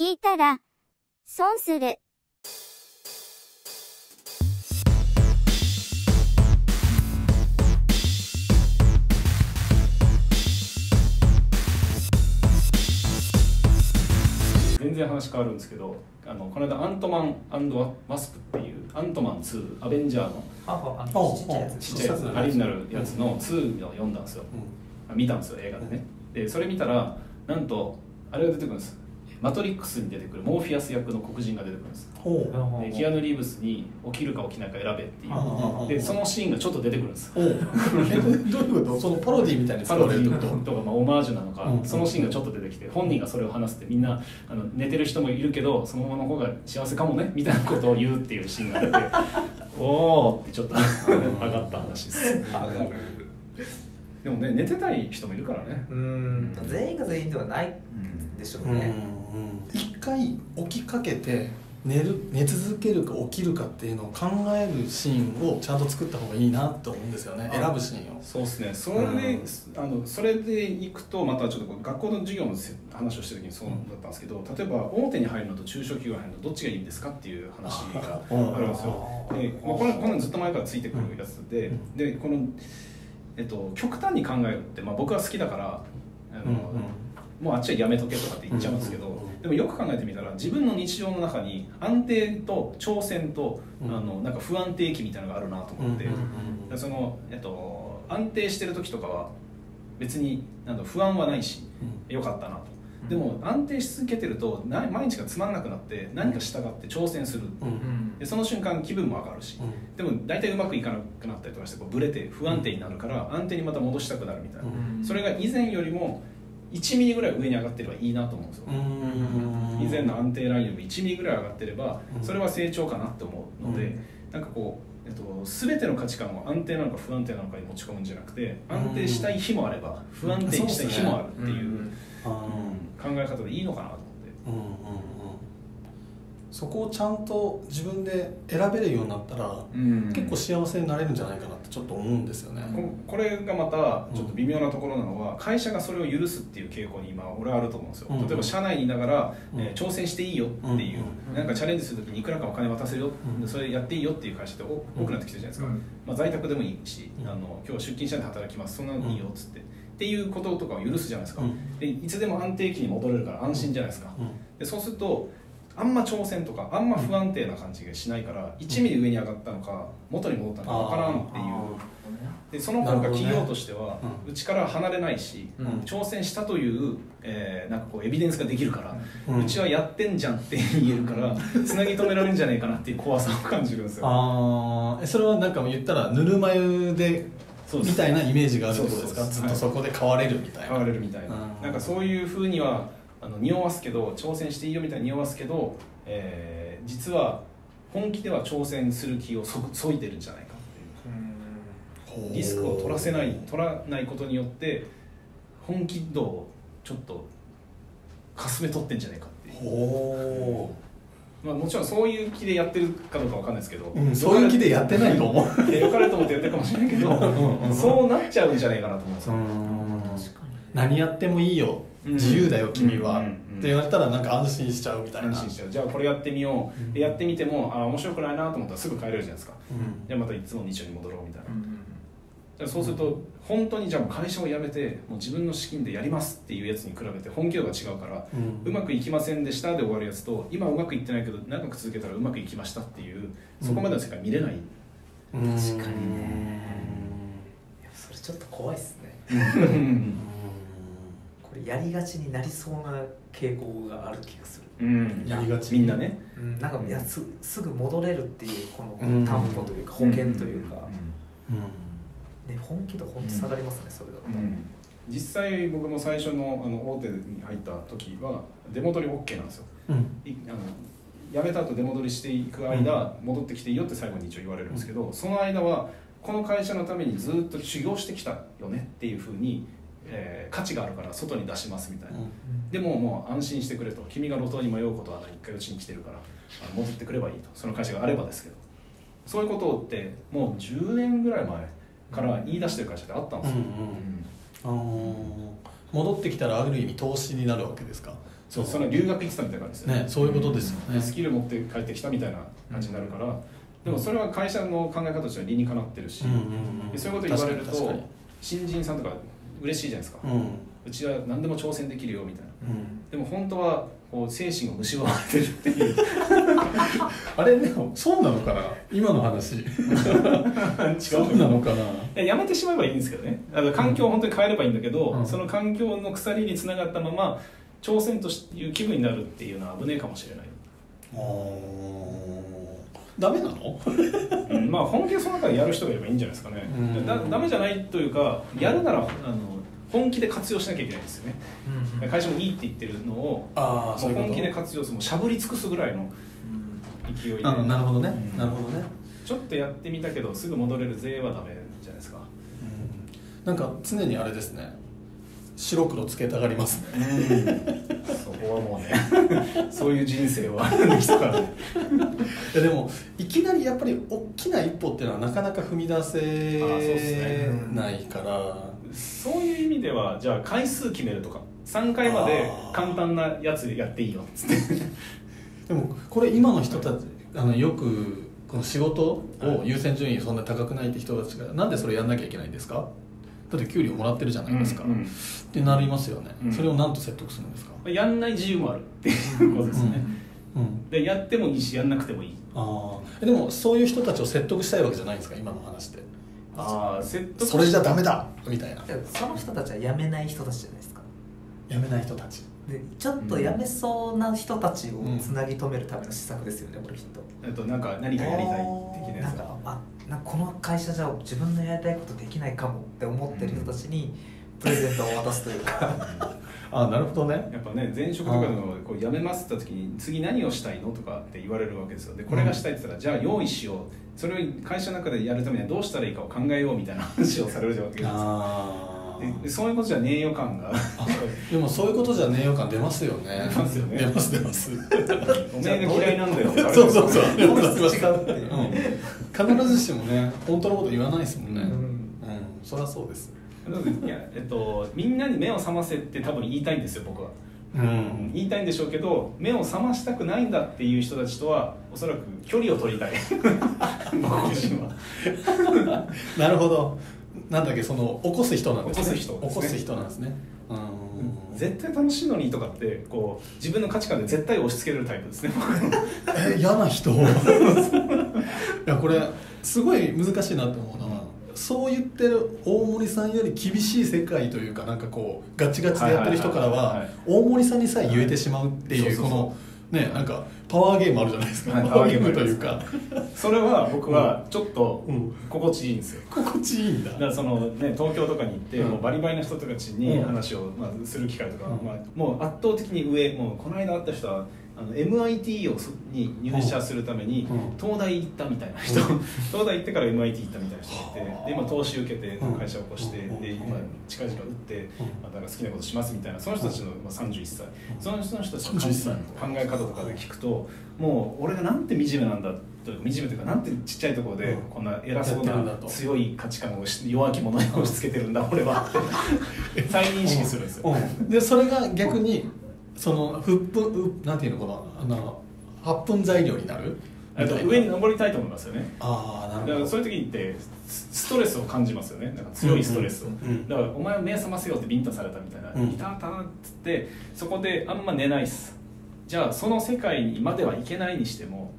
聞いたら、損する。全然話変わるんですけどあのこの間アントマンワスプっていうアントマン2アベンジャーのちっちゃいやつ。ちっちゃいやつアリになるやつの2を読んだんですよ、あ見たんですよ映画でね。でそれ見たらなんとあれが出てくるんですマトリックスに出てくるモーフィアス役の黒人が出てくるんです。ほう。でキアヌ・リーブスに起きるか起きないか選べっていう。でそのシーンがちょっと出てくるんです。ほう。えどういうこと？そのパロディみたいに使パロディととか、まあ、オマージュなのか、うん。そのシーンがちょっと出てきて本人がそれを話すってみんなあの寝てる人もいるけどそのままの方が幸せかもね？みたいなことを言うっていうシーンがあって おおってちょっと上がった話です。上がる。でもね寝てたい人もいるからね。うん。全員が全員ではないでしょうね、一回起きかけて寝る寝続けるか起きるかっていうのを考えるシーンをちゃんと作った方がいいなと思うんですよね。選ぶシーンを。そうですね。それで、あのそれでいくとまたちょっと学校の授業のせ話をしてる時にそうだったんですけど例えば表に入るのと中小企業に入るのどっちがいいんですかっていう話があるんですよ。で、まあ、これこれずっと前からついてくるやつで、でこの、えっと、極端に考えるって、まあ、僕は好きだからあの、うんうんもうあっちはやめとけとかって言っちゃうんですけど、でもよく考えてみたら自分の日常の中に安定と挑戦と、うん。あのなんか不安定期みたいなのがあるなと思って、うその、えっと、安定してる時とかは別になんだ不安はないしよかったなと。でも安定し続けてるとな毎日がつまんなくなって何か従って挑戦する、でその瞬間気分も上がるし、うん。でも大体うまくいかなくなったりとかしてこうブレて不安定になるから安定にまた戻したくなるみたいな、うん。それが以前よりも1ミリぐらい上に上がってればいいなと思うんですよ、うん。以前の安定ラインより1ミリぐらい上がってればうん。それは成長かなって思うので、うん。なんかこう、えっと、全ての価値観を安定なのか不安定なのかに持ち込むんじゃなくて安定したい日もあれば不安定にしたい日もあるっていう考え方でいいのかなと思って。うんうんうんそこをちゃんと自分で選べるようになったら、結構幸せになれるんじゃないかなってちょっと思うんですよね。ここれがまたちょっと微妙なところなのは会社がそれを許すっていう傾向に今俺はあると思うんですよ、うん例えば社内にいながら、うん。えー挑戦していいよっていう、うんなんかチャレンジするときにいくらかお金渡せるよ、うんそれやっていいよっていう会社ってお多くなってきてるじゃないですか、うん。まあ、在宅でもいいし、うん。あの今日は出勤者で働きます。そんなのいいよっつって、っていうこととかを許すじゃないですか、うん。でいつでも安定期に戻れるから安心じゃないですか、うん。でそうするとあんま挑戦とかあんま不安定な感じがしないから1ミリ上に上がったのか元に戻ったのか分からんっていう。でその方が企業としてはううちから離れないし、うん。挑戦したという、えーなんかこうエビデンスができるから、ううんちはやってんじゃんって言えるから つなぎ止められるんじゃないかなっていう怖さを感じるんですよ。あそれはなんか言ったらぬるま湯でみたいなイメージがあるってことですか？ずっとそこで変われるみたいな。変われるみたいな、うんなんかそういうふうにはあの匂わすけど挑戦していいよみたいに匂わすけど、えー実は本気では挑戦する気をそそいでるんじゃないかっていう。リスクを取らせない取らないことによって本気度をちょっとかすめ取ってんじゃないかっていう、ほまあ、もちろんそういう気でやってるかどうかわかんないですけど、う、うん、そういう気でやってないと思う。よかれと思ってやってるかもしれないけどうん。そうなっちゃうんじゃないかなと思う。んですよ、確かに。何やってもいいよ。うん自由だよ君は、って言われたらなんか安心しちゃうみたいな。安心しちゃう。じゃあこれやってみよう、うん。でやってみてもあ面白くないなと思ったらすぐ帰れるじゃないですか。うん。じゃあまたいつも日常に戻ろうみたいな、うんじゃあそうすると本当にじゃあ会社を辞めてもう自分の資金でやりますっていうやつに比べて本気度が違うからうん。うまくいきませんでしたで終わるやつと今うまくいってないけど長く続けたらうまくいきましたっていうそこまでの世界見れない、うん。確かにね。それちょっと怖いっすね。うんこれやりがちになりそうな傾向がある気がする。うん。やりがちみんなね。うん。なんかいやすすぐ戻れるっていうこのうん。担保というか保険というか、うん。ね、本気度本当下がりますね、それだと、うん。実際僕も最初のあの大手に入った時は出戻り OK なんですよ。うん。いあの辞めた後出戻りしていく間、戻ってきていいよって最後に一応言われるんですけど、その間はこの会社のためにずっと修行してきたよねっていうふうに、えー価値があるから外に出しますみたいな、でももう安心してくれと。君が路頭に迷うことはない一回うちに来てるから戻ってくればいいと。その会社があればですけど。そういうことってもう10年ぐらい前から言い出してる会社ってあったんですよ、うんうん。戻ってきたらある意味投資になるわけですか。そうその留学行ってたみたいな感じですよね。そういうことですよね。スキル持って帰ってきたみたいな感じになるから、でもそれは会社の考え方としては理にかなってるし、うんうんうん。でそういうこと言われると新人さんとか嬉しいじゃないですか、うちは何でも挑戦できるよみたいな。うん。うんでも本当はこう精神を蝕まれてるっていう。あれでもそうなのかな？今の話。そうなのかな？いややめてしまえばいいんですけどね。あの環境を本当に変えればいいんだけど、うん。その環境の鎖につながったまま挑戦という気分になるっていうのは危ねえかもしれない、ダメなの？うんまあ本気でその中でやる人がいればいいんじゃないですかね、うん。だダメじゃないというかやるならあの本気で活用しなきゃいけないんですよね。うん会社もいいって言ってるのをあう本気で活用するもうしゃぶり尽くすぐらいの勢いで。あなるほどね、うん。なるほどね、ちょっとやってみたけどすぐ戻れる税はダメじゃないですか。なんか常にあれですね白黒つけたがります。ねそこはもうね そういう人生はある人からね。いやでもいきなりやっぱり大きな一歩っていうのはなかなか踏み出せねないから。そういう意味ではじゃあ回数決めるとか3回まで簡単なやつやっていいよ。っつってでもこれ今の人たちあのよくこの仕事を優先順位そんな高くないって人たちがなんでそれやんなきゃいけないんですか？だって給料もらってるじゃないですか、うんうん。ってなりますよね、うん。それを何と説得するんですか、やんない自由もあるっていうことですね、うん。うん。でやってもいいしやんなくてもいい。ああでもそういう人たちを説得したいわけじゃないんですか？今の話って。ああ説得それじゃダメだ！みたいな。その人たちは辞めない人たちじゃないですか。やめない人たち。でちょっと辞めそうな人たちをつなぎ止めるための施策ですよね、これきっと。えっとなんか何かやりたい的なやつなんかあなんかこの会社じゃ自分のやりたいことできないかもって思ってる人たちにプレゼントを渡すというか。ああなるほどね。やっぱね前職とかでもこう辞めますって言った時に次何をしたいのとかって言われるわけですよ。でこれがしたいって言ったら、じゃあ用意しよう。それを会社の中でやるためにはどうしたらいいかを考えようみたいな話をされるわけですよ。あででそういうことじゃねえよ感が。でもそういうことじゃねえよ感出ますよね。出ますよね。出ます出ます。おめえが嫌いなんだよ。そうそうそう。本質違うっていう。うん、必ずしもね本当のこと言わないですもんね。ううん。ん、そりゃそうです。いや、えっと、みんなに目を覚ませって多分言いたいんですよ僕は、うん。言いたいんでしょうけど目を覚ましたくないんだっていう人たちとはおそらく距離を取りたい。僕自身は。なるほどなんだっけその起こす人なんですね。起こす人ね。起こす人なんですね。うん。絶対楽しいのにとかってこう自分の価値観で絶対押し付けれるタイプですね。え嫌な人？いやこれすごい難しいなって思うのはそう言ってる大森さんより厳しい世界というかなんかこうガチガチでやってる人からはいはいはいははい。大森さんにさえ言えてしまうっていうこそうそうそう。のねなんかパワーゲームあるじゃないですか、はいパワーゲームというか、それは僕はちょっとうん心地いいんですよ。心地いいんだ。だからそのね東京とかに行って、うん。もうバリバリの人たちにうん話を、まあ、する機会とか、うん。まあ、もう圧倒的に上もうこの間会った人はあの MIT をそに入社するためにうん。東大行ったみたいな人、うん。東大行ってから MIT 行ったみたいな人がいてで今投資受けてうん。会社を起こして、うん。で今近々打って、うん。まあ、だから好きなことしますみたいな。その人たちの、まあ、31歳。その人たちの考31歳え方とかで聞くともう俺がなんて惨めなんだというか惨めというかなんてちっちゃいところでうん。こんな偉そうな強い価値観をし弱き者に押し付けてるんだ俺は。って再認識するんですよ、うん。でそれが逆にそのふっぷうなんていうのかなあの発奮材料になる？上に登りたいと思いますよね。ああなだからるほどそういう時ってスストレスを感じますよね。なんか強いストレスを、うんうんうん。だからお前は目覚ませよってビンタされたみたいな、うん。いたたっつってそこであんま寝ないっす。じゃあその世界にまではいけないにしても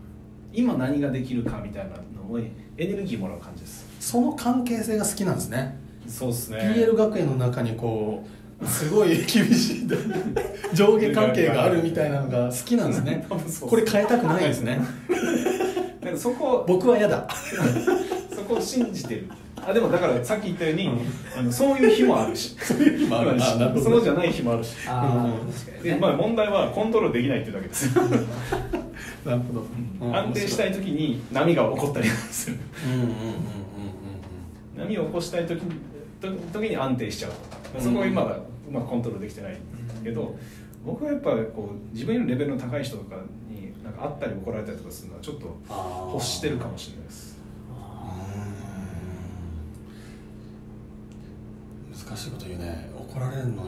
今何ができるかみたいなのをエネルギーもらう感じです。その関係性が好きなんですね。そうですね。PL 学園の中にこうすごい厳しい。上下関係があるみたいなのが好きなんですね。多 分そうこれ変えたくないですね。なんかそこ僕は嫌だ。そこを信じてる。あでもだからさっき言ったように、あのそういう日もあるし。そういう日もある。あなるほど。そうじゃない日もあるし。あうん。あ確かにね。でまあ問題はコントロールできないっていうだけです。よなるほど、うん。安定したい時に波が起こったりする。うんうんうんうん波を起こしたい時時に安定しちゃうと。そこが今はうまくコントロールできてないけど、僕はやっぱこう自分よりレベルの高い人とかになんか会ったり怒られたりとかするのはちょっと欲してるかもしれないです。うん難しいこと言うね。怒られるの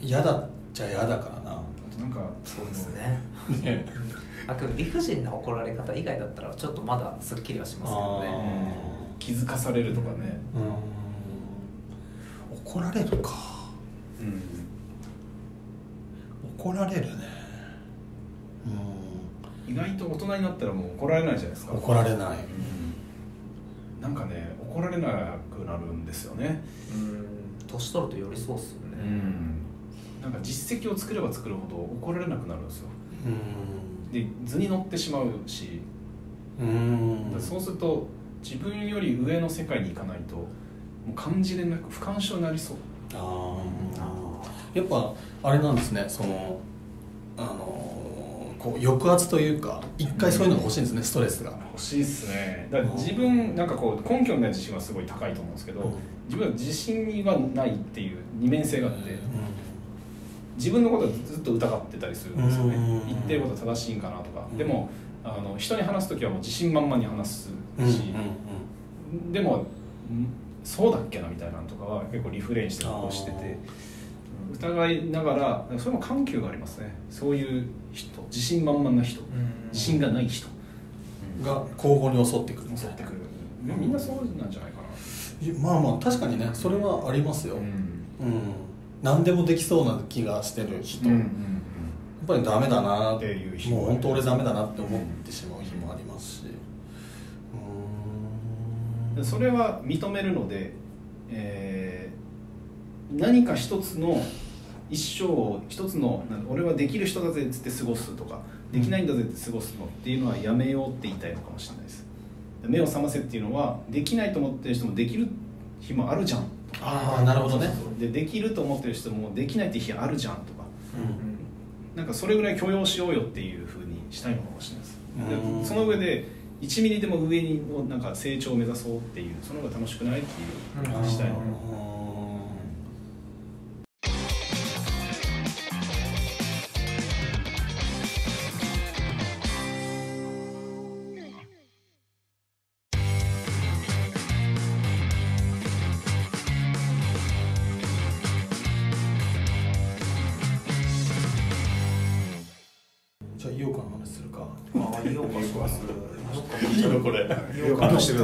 嫌だっちゃ嫌だからな。あとなんかそうですね。ね。あけど理不尽な怒られ方以外だったらちょっとまだすっきりはしますけどね。気づかされるとかね、うん。怒られるか。うん、怒られるね意外と大人になったらもう怒られないじゃないですか怒られないうん。なん。かね怒られなくなるん。ですよね年取るとよりそうっすよね、なん。か実績を作れば作るほど怒られなくなるん。ですようん。で図に乗ってしまうし、うん。そうすると自分より上の世界に行かないともう感じれなく不干渉になりそうあーやっぱあれなんですねそのあのこう抑圧というか一回そういうのが欲しいんですね、ストレスが。欲しいっすね。だから自分なんかこう根拠のない自信はすごい高いと思うんですけど、うん。自分は自信がないっていう二面性があって自分のことをずっと疑ってたりするんですよね。うん。言ってること正しいんかなとか。うん。でもあの人に話す時はもう自信満々に話すし、うん。うん。うん。でもんそうだっけなみたいなのとかは結構リフレインしてしてて。疑いながらそれも緩急がありますね。そういう人。自信満々な人。うん自信がない人。が交互に襲ってくる。襲ってくる。みんなそうなんじゃないかまあまあ確かにねそれはありますよ、なうん。何でもできそうな気がしてる人、うんうんやっぱりダメだなっていう日もう本当俺ダメだなって思ってしまう日もありますしそれは認めるので、えー何か一つの一生を一つの俺はできる人だぜっつって過ごすとかできないんだぜって過ごすのっていうのはやめようって言いたいのかもしれないです。目を覚ませっていうのはできないと思ってる人もできる日もあるじゃん。ああなるほどね。でできると思ってる人もできないって日あるじゃんとか。うん。なんかそれぐらい許容しようよっていうふうにしたいのかもしれないです。うん。でその上で1ミリでも上にをなんか成長を目指そうっていうその方が楽しくないっていうふうにしたいの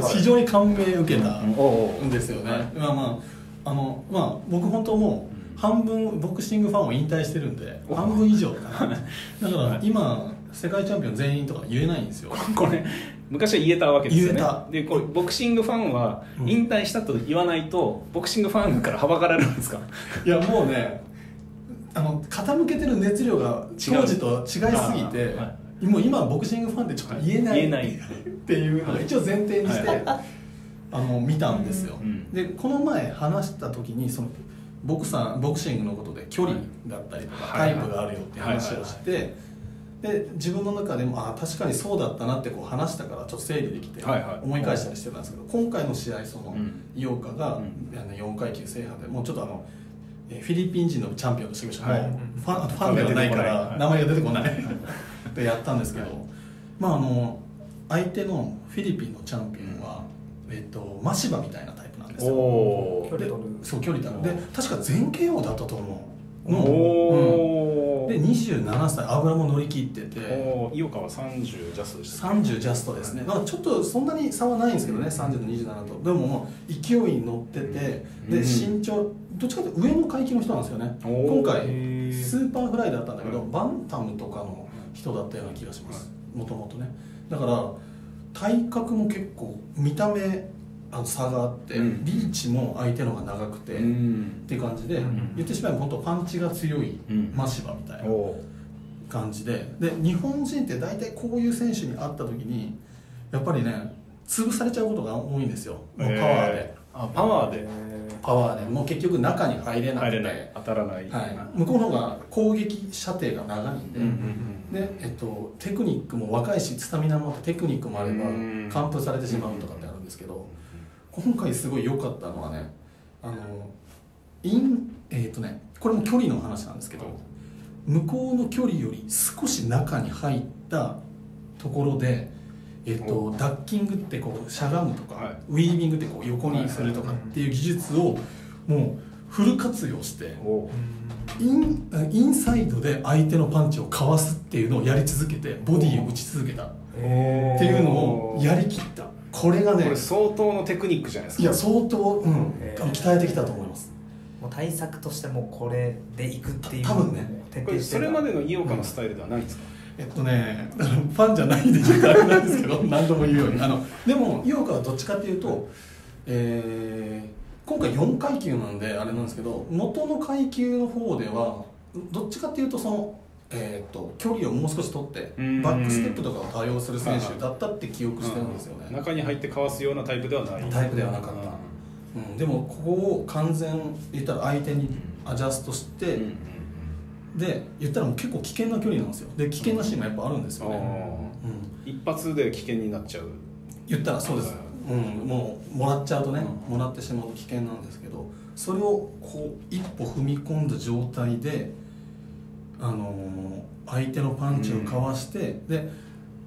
非常に感銘受けたんですよね、まあまああのまあ僕本当もう半分ボクシングファンを引退してるんでお半分以上かな。だから今世界チャンピオン全員とか言えないんですよ。これ昔は言えたわけですよね。言えた。でこれボクシングファンはうん。引退したと言わないと、ボクシングファンからはばかられるんですか？いやもうねあの傾けてる熱量が当時と違いすぎて、はもう今はボクシングファンってちょっと言えない,、言えない。っていうのが一応前提にして、はい。あの見たんですよ、うん。でこの前話した時にそのボクサーボクシングのことで距離だったりとかはい。タイプがあるよって話をして、で自分の中でもあ確かにそうだったなってこう話したからちょっと整理できて思い返したりしてたんですけど今回の試合そのうん。井岡がうん。あの4階級制覇でもうちょっとあのえーフィリピン人のチャンピオンとしてもはい。ファンファンではないかはい。ら名前が出てこないでやったんですけどまああの相手のフィリピンのチャンピオンは、えっとマシバみたいなタイプなんですよ。距離取る。そう距離取る。で確か全 KO だったと思う。のおうん。で27歳油も乗り切ってて。お井岡は30ジャストでしたっ30ジャストですね、まあ、ちょっとそんなに差はないんですけどね30と27と。でももう勢いに乗ってて。でうん。身長どっちかというと上の階級の人なんですよね。今回スーパーフライだったんだけど、うんバンタムとかの人だったような気がします。もともとね。だから体格も結構見た目あの差があって、うん。リーチも相手の方が長くて、けっんていう感じで、うん。言ってしまえば本当パンチが強いうん。マシバみたいなお感じで。で日本人って大体こういう選手に会った時にやっぱりね潰されちゃうことが多いんですよ。もうパワーで、えーあパワーで。パワーで。もう結局中に入れなくて。入れない。当たらない。はい、向こうの方が攻撃射程が長いんで,、うんうんでえっと、テクニックも若いしスタミナもあってテクニックもあればうん。完封されてしまうとかってあるんですけど今回すごい良かったのはねあのインえっ、とねこれも距離の話なんですけど向こうの距離より少し中に入ったところで、えっとダッキングってこうしゃがむとか、はい。ウィービングってこう横にするとかっていう技術をもうフル活用しておインインサイドで相手のパンチをかわすっていうのをやり続けてボディを打ち続けた。っへていうのをやりきった。これがねこれ相当のテクニックじゃないですか。いや相当、うん鍛えてきたと思います。もう対策としてもうこれでいくっていうた多分ね。これそれまでの井岡のスタイルではないんですか、えっとねあの ファンじゃないんで言うからあれなんですけど 何度も言うように。あのでも井岡はどっちかっていうと、えー今回4階級なんであれなんですけど元の階級の方ではどっちかっていうとその、えー、と距離をもう少し取ってうん。バックステップとかを多用する選手だったって記憶してるんですよね、中に入ってかわすようなタイプではない。タイプではなかった。うん、でもここを完全言ったら相手にアジャストして、で言ったらもう結構危険な距離なんですよ。で危険なシーンもやっぱあるんですよね、うん、一発で危険になっちゃう。言ったらそうです。はい、うん、もうもらっちゃうとね、うん。もらってしまうと危険なんですけどそれをこう一歩踏み込んだ状態で、あのー相手のパンチをかわして、で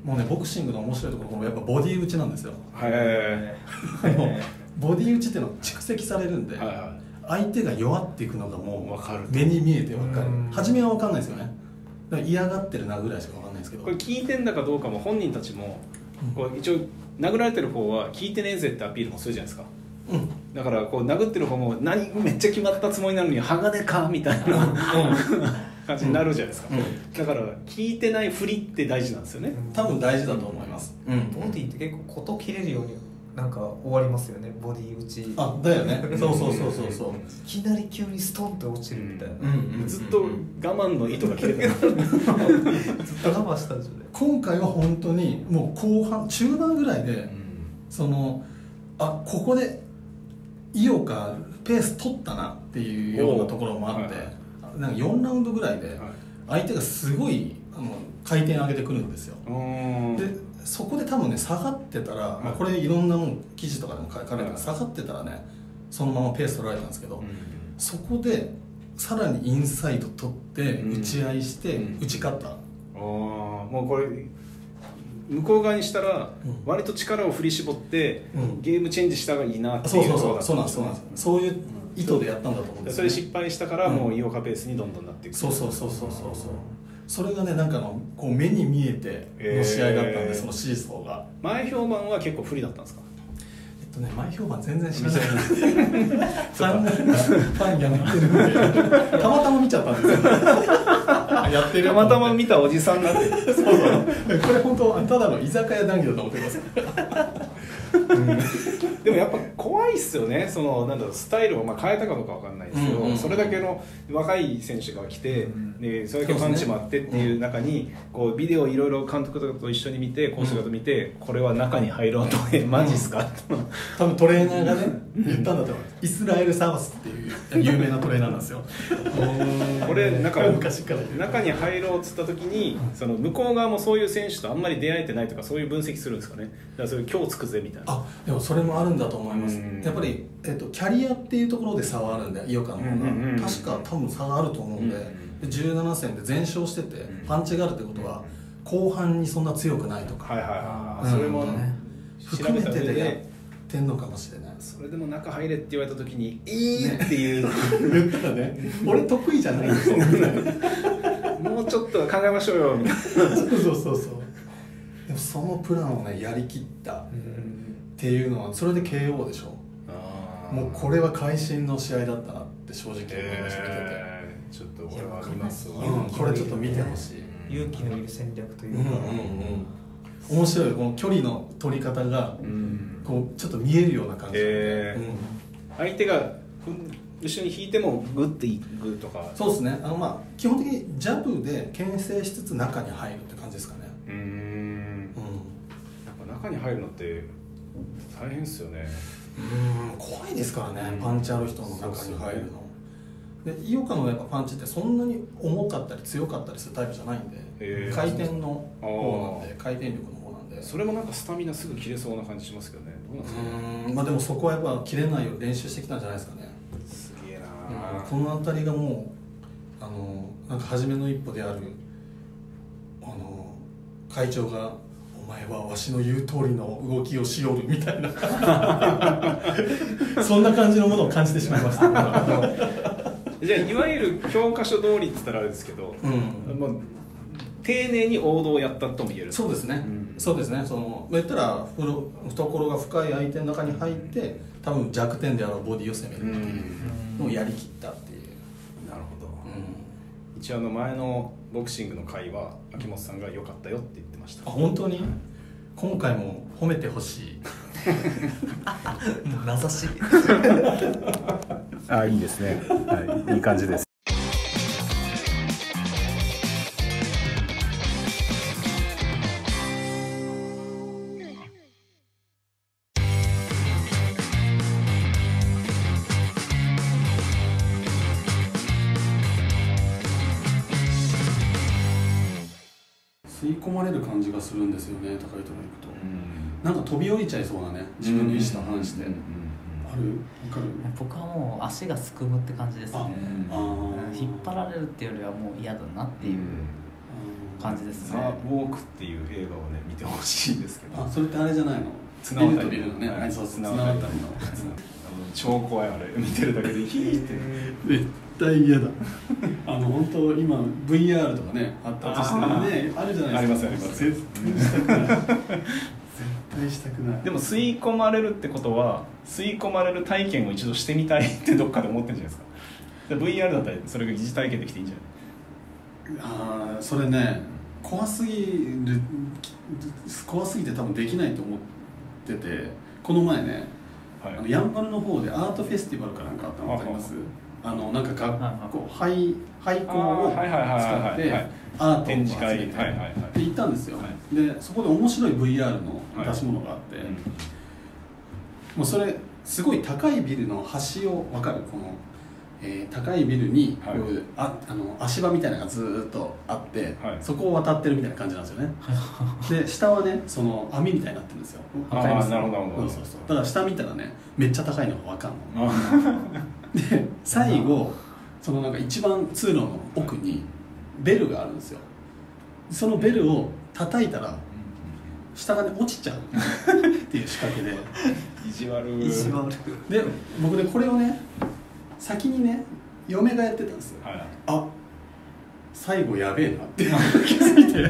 もうねボクシングの面白いところこのやっぱボディ打ちなんですよ。はい あのボディ打ちっていうのは蓄積されるんで、はいは相手が弱っていくのがもうわかる目に見えてわかる。うん。初めは分かんないですよね。嫌がってるなぐらいしか分かんないですけど。いこれ聞いてんだかどうかも本人たちもこう一応殴られてる方は聞いてねえぜってアピールもするじゃないですか。うん。だからこう殴ってる方も何めっちゃ決まったつもりなのに鋼かみたいな。感じになるじゃないですか、うん。だから聞いてないふりって大事なんですよね、多分大事だと思います、うん。ボディって結構事切れるようになんか終わりますよねボディ打ち。いあだよね。そうそうそうそうそう。きなり急にストンって落ちるみたいな、うんずっと我慢の糸が切れてる。ずっと我慢したんですよね。今回は本当にもう後半中盤ぐらいでそのあここで井岡ペース取ったなっていうようなところもあって、はいはい。なんか4ラウンドぐらいではい。相手がすごいあの回転上げてくるんですよ。でそこで多分ね下がってたら、まあ、これいろんなもん記事とかでも書かれてる下がってたらねそのままペース取られたんですけど、そこでさらにインサイド取ってうん。打ち合いしてうん。打ち勝った、ああもうこれ向こう側にしたらうん。割と力を振り絞ってうん。ゲームチェンジした方がいいなってそういうそうそうそうなんそうなんです。そういう意図でやったんだと思うんですそれ失敗したからもう井岡ペースにどんどんなっていく。そうそうそうそうそうそうそれがねなんかのこう目に見えての試合だったんで、へーそのシーソーが。前評判は結構不利だったんですか？えっとね前評判全然知らない。ファンファンやめてるんで。たまたま見ちゃったんですよ。やってる？たまたま見たおじさんが。そうそう。これ本当ただの居酒屋談義だと思ってくださいでもやっぱ怖いっすよね。そのなんだろうスタイルをまあ変えたかどうかわかんないですけど、うんうんうん。それだけの若い選手が来て、うんでそれだけパンチもあってっていう中に、こうビデオいろいろ監督とかと一緒に見て講師とかと見て、これは中に入ろうとえマジっすか、多分トレーナーがね言ったんだと思いますイスラエル・サバスっていう有名なトレーナーなんですよ。これなんか昔から。中に入ろうっつった時にその向こう側もそういう選手とあんまり出会えてないとかそういう分析するんですかね。だからそういう今日つくぜみたいなあでもそれもあるんだと思います。うん。やっぱり、えっとキャリアっていうところで差はあるんで井岡の方が、うんうんうん確か多分差があると思うんで,、うんで17戦で全勝しててん。パンチがあるってことは後半にそんな強くないとか、はいはい。はい、うん。それもね調含めてでやっで。てんのかもしれない。それでも中入れって言われた時に「いい!」っていう、言ったらね。俺得意じゃないんですよ。もうちょっと考えましょうよみたいな。そうそうそうそう。でもそのプランをねやりきったっていうのはそれで KO でしょ。もうこれは会心の試合だったなって正直思いました見てて、えーちょっと俺は見ますわ。うん、これちょっと見てほしい。勇気のいる戦略といううんうんか、うん。面白い。この距離の取り方がうん。こうちょっと見えるような感じで、へー。うん。相手が後ろに引いてもグッていくとか。そうですね。あのまあ基本的にジャブで牽制しつつ中に入るって感じですかね。うーん。うん。やっぱ中に入るのって大変っすよね。うん怖いですからねパンチある人の中に入るの。で井岡のやっぱパンチってそんなに重かったり強かったりするタイプじゃないんで回転の方なんあで回転力の方なんで。それもなんかスタミナすぐ切れそうな感じしますけどね。どうなんですかね。うんまあでもそこはやっぱ切れないように練習してきたんじゃないですかね。すげえなこの辺りがもうあのなんか初めの一歩であるあの会長が「お前はわしの言う通りの動きをしよる」みたいな。そんな感じのものを感じてしまいました。じゃあいわゆる教科書通りって言ったらあれですけど、うん。まあ、丁寧に王道をやったとも言える。そうですね、ん。そうですね。その言ったら懐が深い相手の中に入って多分弱点であろうボディを攻めるっていうのをやりきったって一応あの前のボクシングの回は秋元さんが良かったよって言ってました。あ本当に？今回も褒めてほしい。も う名指し。あいいですね、はい、いい感じですれる感じがするんですよね高いところに行くと。なんか飛び降りちゃいそうなね自分の意思と反して、うんうんある？わかる？僕はもう足がすくむって感じですね。ああ引っ張られるっていうよりはもう嫌だなっていう感じですザ・ねウォークっていう映画をね見てほしいんですけど。あそれってあれじゃないの？綱渡りビルとビルのね、綱綱渡りの超怖いあれ。見てるだけでヒーって。絶対嫌だ。あの本当今 VR とかね発達してるねあるじゃないですか。ありますあります。絶対したくない。絶対したくない。でも吸い込まれるってことは吸い込まれる体験を一度してみたいってどっかで思ってるんじゃないですか。で VR だったらそれが疑似体験できていいんじゃない？ああそれね怖すぎる怖すぎて多分できないと思っててこの前ねはい。あのやんばるの方でアートフェスティバルかなんかあったの分かります？あのなんか学校廃廃校を使っはい。てアートを展示会。集めてはいはいはい。で行ったんですよ、はでそこで面白い VR の出し物があって、もうそれすごい高いビルの端を分かるこの、えー高いビルにこういう、ああの足場みたいなのがずーっとあって、はい。そこを渡ってるみたいな感じなんですよね。で下はねその網みたいになってるんですよ。わかりますなるほど。そうそうそう。だから下見たらねめっちゃ高いのが分かんの。あ で最後そのなんか一番通路の奥にベルがあるんですよ。そのベルを叩いたら下がね落ちちゃう。っていう仕掛けで。意地悪意地悪。で僕ねこれをね先にね嫁がやってたんですよ。はい。あ最後やべえなって。気づいて。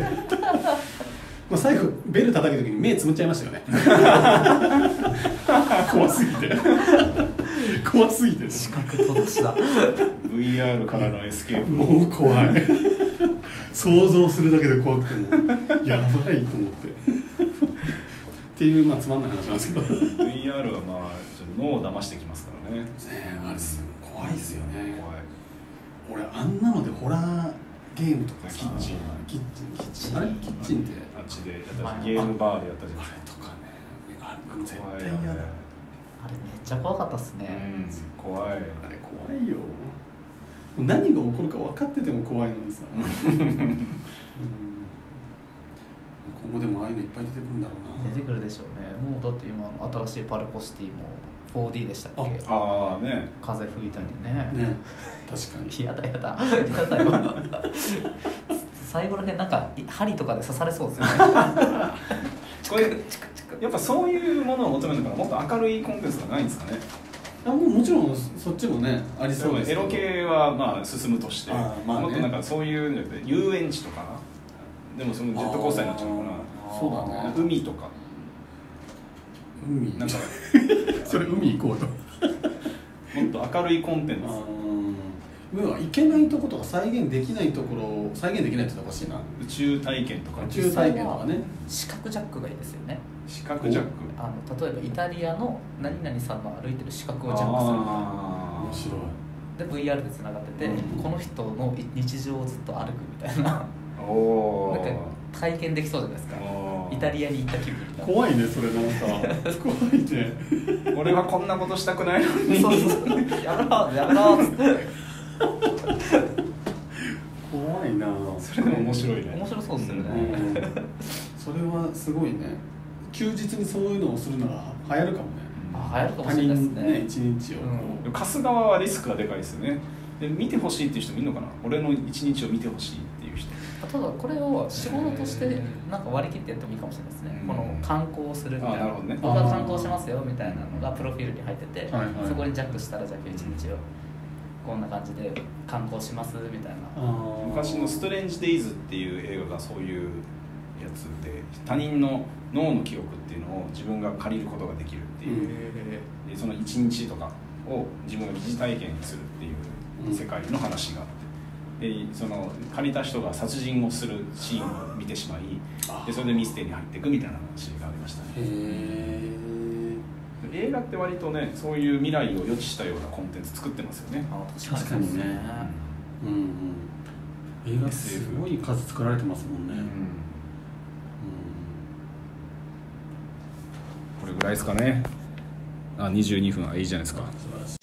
まあ最後ベル叩く時に目つむっちゃいましたよね。怖すぎて。怖すぎて。視覚閉ざしだ。VR からのエスケープ。もう怖い。想像するだけで怖くてもやばいと思って。っていうまあつまんない話なんですけど。ね VR はまあちょっと脳を騙してきますからね。えあれす怖いですよね。怖い。俺あんなのでホラーゲームとかさ。キッチン。キッチン。キッチン。あれ？キッチンって？あっちでやったはいゲームバーでやったじゃあないれとかね。あれ絶怖い対嫌だ。よね。あれめっちゃ怖かったっすね、うん怖いあれ怖いよ。何が起こるか分かってても怖いのにさ、うん。今後でもああいうのいっぱい出てくるんだろうな。出てくるでしょうね。もうだって今の新しいパルコシティも 4D でしたっけ？ああね。風吹いたりね。ね。確かに。やだやだ。やだよ。最後らへんなんか針とかで刺されそうですよね。これやっぱそういうものを求めるのかなもっと明るいコンテンツがないんですかね。あもうもちろんそっちもねありそうですエけど。ロ系はまあ進むとして、まあね。もっとなんかそういうので遊園地とかなでもそのジェットコースターになっちゃうのかあーそうだなね。海とか海。なんか。それ海行こうと。もっと明るいコンテンツ。あー。要はいけないとことか再現できないところを再現できないって言ったらおかしいな。宇宙体験とか。宇宙体験とかね。視覚ジャックがいいですよね。視覚ジャック。あの例えばイタリアの何々さんの歩いてる視覚をジャックする。みたいなあ面白い。で VR でつながってて、うん。この人の日常をずっと歩くみたいな。ー。おなんかー体験できそうじゃないですか。イタリアに行った気分怖いねそれなんか。怖いね。俺はこんなことしたくないのに。そうそうやめろやめろっつって。怖いな。それでも面白いね。面白そうですよね、うん。それはすごいね。休日にそういうのをするのが流行るかもね。あ流行るかも他しれないです人ねね一日をこう、でも貸す側はリスクがでかいですよね。で見てほしいっていう人もいるのかな。俺の一日を見てほしいただこれを仕事としてなんか割り切ってやってもいいかもしれないですね、うん。この観光をするみたいな。あなるほどね。僕は観光しますよみたいなのがプロフィールに入ってて、はいはい。そこにジャックしたらじゃあ今日一日をこんな感じで観光しますみたいな。昔の「ストレンジ・デイズ」っていう映画がそういうやつで他人の脳の記憶っていうのを自分が借りることができるっていう、でその一日とかを自分が疑似体験するっていう世界の話があってでその借りた人が殺人をするシーンを見てしまいでそれでミステリーに入っていくみたいな話がありました。ね映画って割とねそういう未来を予知したようなコンテンツ作ってますよね。あ確かに。ね。うん。うん映画すごい数作られてますもんね、うん。これぐらいですかね。あ22分あいいじゃないですか。素晴らし